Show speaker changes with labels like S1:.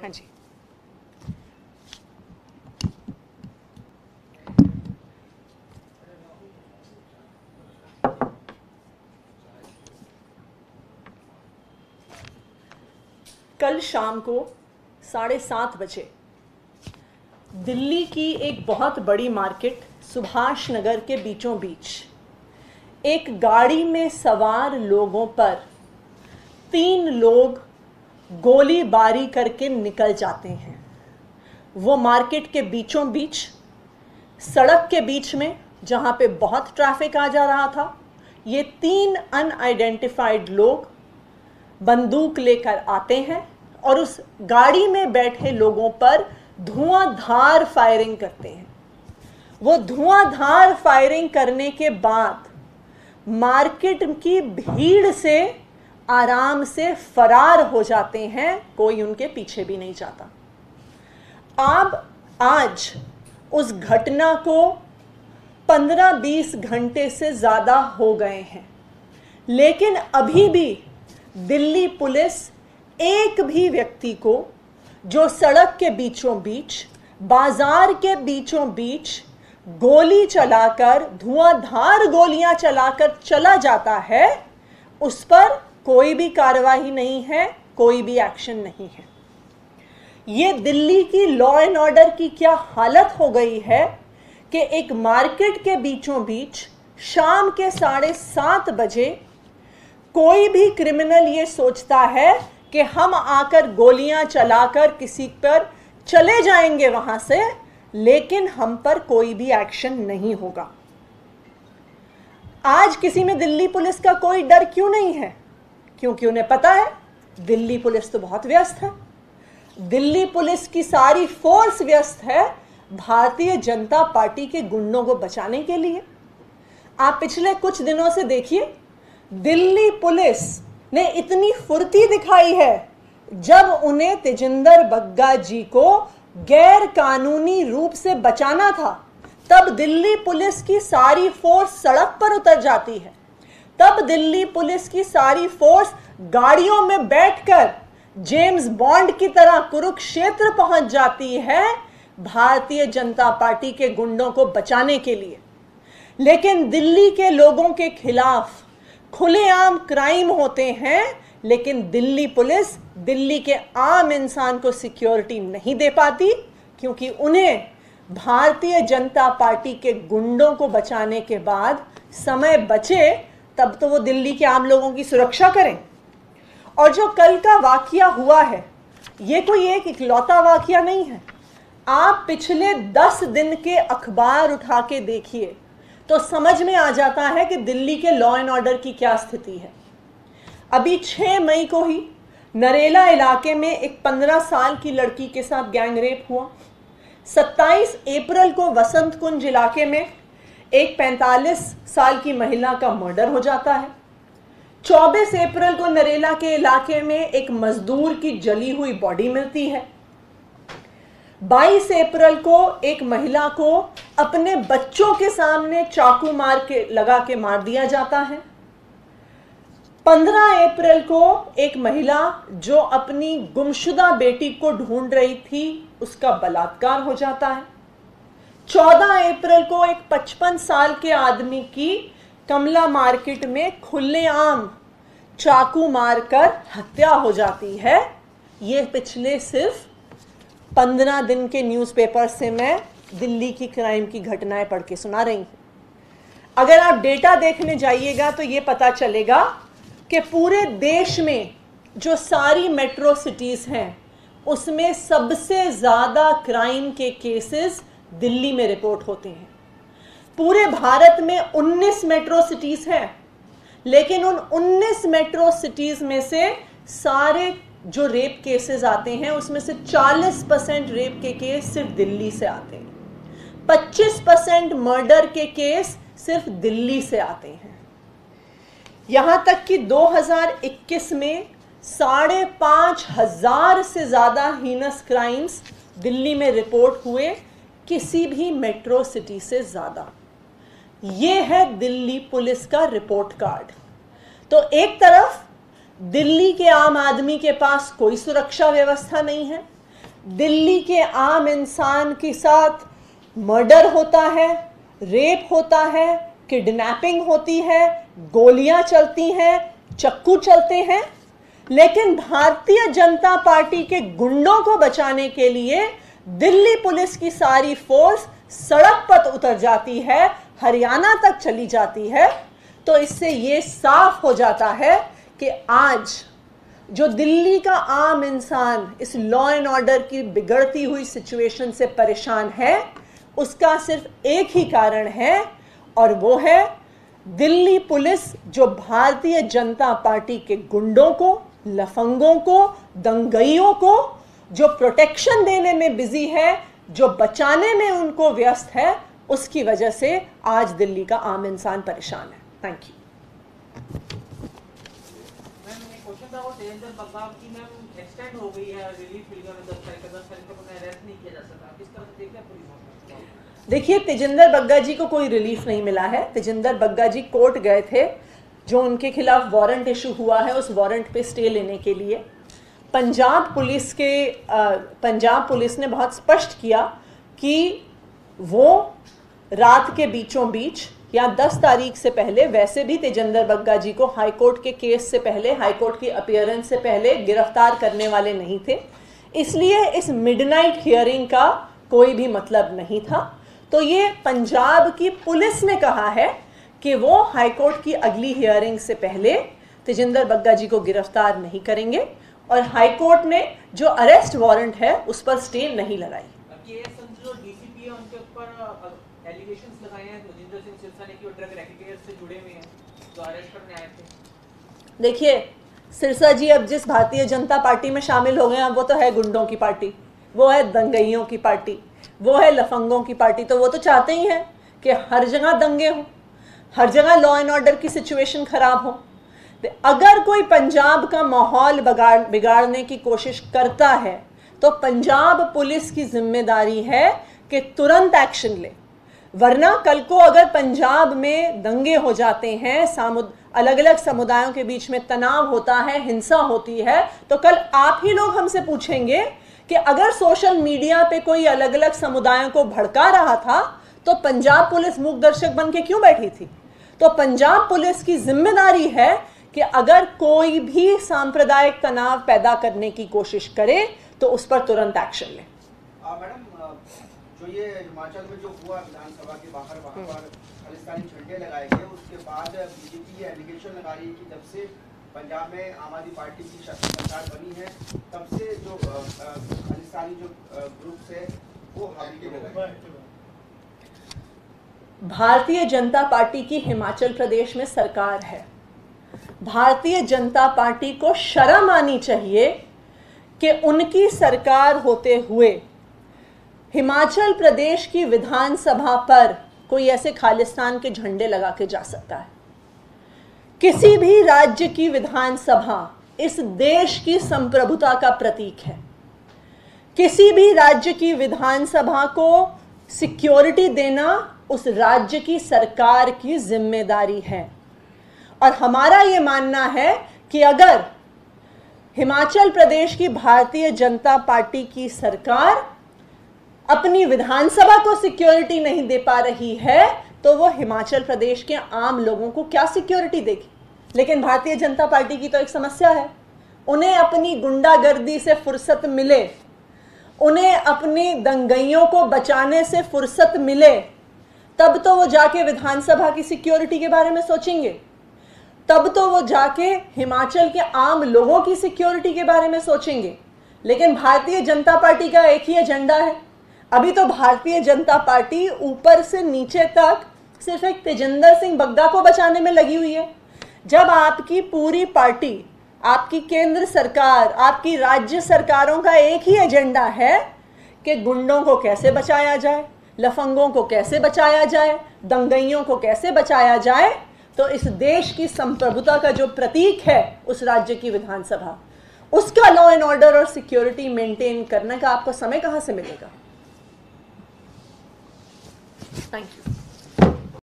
S1: हाँ जी। कल शाम को साढ़े सात बजे दिल्ली की एक बहुत बड़ी मार्केट सुभाष नगर के बीचों बीच एक गाड़ी में सवार लोगों पर तीन लोग गोलीबारी करके निकल जाते हैं। वो मार्केट के बीचों बीच, सड़क के बीच में, जहाँ पे बहुत ट्रैफ़िक आ जा रहा था, ये तीन अनआइडेंटिफाइड लोग बंदूक लेकर आते हैं और उस गाड़ी में बैठे लोगों पर धुआंधार फायरिंग करते हैं। वो धुआंधार फायरिंग करने के बाद मार्केट की भीड़ से आराम से फरार हो जाते हैं, कोई उनके पीछे भी नहीं जाता। अब आज उस घटना को 15-20 घंटे से ज़्यादा हो गए हैं। लेकिन अभी भी दिल्ली पुलिस एक भी व्यक्ति को, जो सड़क के बीचों बीच, बाज़ार के बीचों बीच गोली चलाकर, धुआंधार गोलियाँ चलाकर चला जाता है, उस पर कोई भी कार्रवाई नहीं है, कोई भी एक्शन नहीं है। ये दिल्ली की लॉ एंड ऑर्डर की क्या हालत हो गई है कि एक मार्केट के बीचों बीच शाम के साढ़े सात बजे कोई भी क्रिमिनल ये सोचता है कि हम आकर गोलियाँ चलाकर किसी पर चले जाएँगे वहाँ से, लेकिन हम पर कोई भी एक्शन नहीं होगा। आज किसी में दिल्ली पुलिस का कोई डर क्यों नहीं है? क्योंकि उन्हें पता है, दिल्ली पुलिस तो बहुत व्यस्त है। दिल्ली पुलिस की सारी फोर्स व्यस्त है भारतीय जनता पार्टी के गुंडों को बचाने के लिए। आप पिछले कुछ दिनों से देखिए, दिल्ली पुलिस ने इतनी फुर्ती दिखाई है जब उन्हें तेजिंदर बग्गा जी को गैर कानूनी रूप से बचाना था, तब दिल्ली पुलिस की सारी फोर्स सड़क पर उतर जाती है। तब दिल्ली पुलिस की सारी फोर्स गाड़ियों में बैठकर जेम्स बॉन्ड की तरह कुरुक्षेत्र पहुँच जाती है भारतीय जनता पार्टी के गुंडों को बचाने के लिए। लेकिन दिल्ली के लोगों के खिलाफ खुलेआम क्राइम होते हैं, लेकिन दिल्ली पुलिस दिल्ली के आम इंसान को सिक्योरिटी नहीं दे पाती, क्योंकि उन्हें भारतीय जनता पार्टी के गुंडों को बचाने के बाद समय बचे तब तो वो दिल्ली के आम लोगों की सुरक्षा करें। और जो कल का वाकया हुआ है, ये कोई एक इकलौता वाकया नहीं है। आप पिछले दस दिन के अखबार उठा के देखिए तो समझ में आ जाता है कि दिल्ली के लॉ एंड ऑर्डर की क्या स्थिति है। अभी 6 मई को ही नरेला इलाके में एक 15 साल की लड़की के साथ गैंग रेप हुआ। 27 अप्रैल को वसंत कुंज इलाके में एक 45 साल की महिला का मर्डर हो जाता है। 24 अप्रैल को नरेला के इलाके में एक मजदूर की जली हुई बॉडी मिलती है। 22 अप्रैल को एक महिला को अपने बच्चों के सामने चाकू मार के, लगा के मार दिया जाता है। 15 अप्रैल को एक महिला जो अपनी गुमशुदा बेटी को ढूंढ रही थी, उसका बलात्कार हो जाता है। 14 अप्रैल को एक 55 साल के आदमी की कमला मार्केट में खुलेआम चाकू मारकर हत्या हो जाती है। ये पिछले सिर्फ़ पंद्रह दिन के न्यूज़पेपर से मैं दिल्ली की क्राइम की घटनाएँ पढ़ के सुना रही हूँ। अगर आप डेटा देखने जाइएगा तो ये पता चलेगा कि पूरे देश में जो सारी मेट्रो सिटीज़ हैं, उसमें सबसे ज़्यादा क्राइम के केसेस दिल्ली में रिपोर्ट होते हैं। पूरे भारत में 19 मेट्रो सिटीज़ हैं, लेकिन उन 19 मेट्रो सिटीज़ में से सारे जो रेप केसेस आते हैं, उसमें से 40 परसेंट रेप के केस सिर्फ़ दिल्ली से आते हैं। 25 परसेंट मर्डर के केस सिर्फ़ दिल्ली से आते हैं। यहाँ तक कि 2021 में साढ़े पाँच हज़ार से ज़्यादा हीनस क्राइम्स दिल्ली में रिपोर्ट हुए। किसी भी मेट्रो सिटी से ज़्यादा। ये है दिल्ली पुलिस का रिपोर्ट कार्ड। तो एक तरफ़, दिल्ली के आम आदमी के पास कोई सुरक्षा व्यवस्था नहीं है। दिल्ली के आम इंसान के साथ मर्डर होता है, रेप होता है, किडनैपिंग होती है, गोलियाँ चलती हैं, चक्कू चलते हैं। लेकिन भारतीय जनता पार्टी के गुंडों को बचाने के लिए दिल्ली पुलिस की सारी फोर्स सड़क पर उतर जाती है, हरियाणा तक चली जाती है। तो इससे यह साफ़ हो जाता है कि आज जो दिल्ली का आम इंसान इस लॉ एंड ऑर्डर की बिगड़ती हुई सिचुएशन से परेशान है, उसका सिर्फ़ एक ही कारण है, और वो है दिल्ली पुलिस जो भारतीय जनता पार्टी के गुंडों को, लफंगों को, दंगइयों को जो प्रोटेक्शन देने में बिज़ी है जो बचाने में उनको व्यस्त है उसकी वजह से आज दिल्ली का आम इंसान परेशान है। थैंक यू
S2: हो है हैं पुलिस
S1: देखिए तेजिंदर बग्गा जी को कोई रिलीफ नहीं मिला है। तेजिंदर बग्गा जी कोर्ट गए थे जो उनके खिलाफ वारंट इशू हुआ है उस वारंट पे स्टे लेने के लिए। पंजाब पुलिस के पंजाब पुलिस ने बहुत स्पष्ट किया कि वो रात के बीचों बीच या 10 तारीख से पहले, वैसे भी तेजेंद्र बग्गा जी को हाईकोर्ट के केस से पहले हाईकोर्ट की अपियरेंस से पहले गिरफ़्तार करने वाले नहीं थे। इसलिए इस मिडनाइट हियरिंग का कोई भी मतलब नहीं था। तो ये पंजाब की पुलिस ने कहा है कि वो हाईकोर्ट की अगली हियरिंग से पहले तेजेंद्र बग्गा जी को गिरफ़्तार नहीं करेंगे। और हाईकोर्ट ने जो अरेस्ट वारंट है उस पर स्टे नहीं लगाई।
S2: उनके ऊपर एलिगेशंस लगाए हैं जोजिंदर सिंह सिरसा ने कि वो ड्रग रैकेटर्स से जुड़े हुए हैं जो अरेस्ट करने आए थे।
S1: देखिए सिरसा जी अब जिस भारतीय जनता पार्टी में शामिल हो गए हैं वो तो है गुंडों की पार्टी वो है दंगइयों की पार्टी वो है लफंगों की पार्टी तो वो तो चाहते ही हैं कि हर जगह दंगे हों हर जगह लॉ एंड ऑर्डर की सिचुएशन खराब हो। अगर कोई पंजाब का माहौल बिगाड़, बिगाड़ने की कोशिश करता है तो पंजाब पुलिस की ज़िम्मेदारी है कि तुरंत एक्शन ले। वरना कल को अगर पंजाब में दंगे हो जाते हैं, सामुद अलग अलग समुदायों के बीच में तनाव होता है, हिंसा होती है तो कल आप ही लोग हमसे पूछेंगे कि अगर सोशल मीडिया पे कोई अलग अलग समुदायों को भड़का रहा था तो पंजाब पुलिस मूक दर्शक बन के क्यों बैठी थी? तो पंजाब पुलिस की ज़िम्मेदारी है कि अगर कोई भी सांप्रदायिक तनाव पैदा करने की कोशिश करे तो उस पर तुरंत एक्शन ले।
S3: मैडम जो ये हिमाचल में जो हुआ विधानसभा के बाहर वहाँ पर खालिस्तानी झंडे लगाए गए उसके बाद बीजेपी ये एलिगेशन लगा रही है कि जब से पंजाब में आम आदमी पार्टी की सरकार बनी है तब से जो खालिस्तानी जो ग्रुप है वो हावी हो।
S1: भारतीय जनता पार्टी की हिमाचल प्रदेश में सरकार है। भारतीय जनता पार्टी को शर्म आनी चाहिए कि उनकी सरकार होते हुए हिमाचल प्रदेश की विधानसभा पर कोई ऐसे खालिस्तान के झंडे लगा के जा सकता है। किसी भी राज्य की विधानसभा इस देश की संप्रभुता का प्रतीक है। किसी भी राज्य की विधानसभा को सिक्योरिटी देना उस राज्य की सरकार की ज़िम्मेदारी है। और हमारा ये मानना है कि अगर हिमाचल प्रदेश की भारतीय जनता पार्टी की सरकार अपनी विधानसभा को सिक्योरिटी नहीं दे पा रही है तो वो हिमाचल प्रदेश के आम लोगों को क्या सिक्योरिटी देगी? लेकिन भारतीय जनता पार्टी की तो एक समस्या है। उन्हें अपनी गुंडागर्दी से फुर्सत मिले, उन्हें अपनी दंगइयों को बचाने से फुर्सत मिले, तब तो वो जाके विधानसभा की सिक्योरिटी के बारे में सोचेंगे। तब तो वो जाके हिमाचल के आम लोगों की सिक्योरिटी के बारे में सोचेंगे। लेकिन भारतीय जनता पार्टी का एक ही एजेंडा है। अभी तो भारतीय जनता पार्टी ऊपर से नीचे तक सिर्फ़ एक तेजिंदर सिंह बग्गा को बचाने में लगी हुई है। जब आपकी पूरी पार्टी, आपकी केंद्र सरकार, आपकी राज्य सरकारों का एक ही एजेंडा है कि गुंडों को कैसे बचाया जाए, लफंगों को कैसे बचाया जाए, दंगइयों को कैसे बचाया जाए तो इस देश की संप्रभुता का जो प्रतीक है उस राज्य की विधानसभा, उसका लॉ एंड ऑर्डर और सिक्योरिटी मेंटेन करने का आपको समय कहाँ से मिलेगा थैंक you.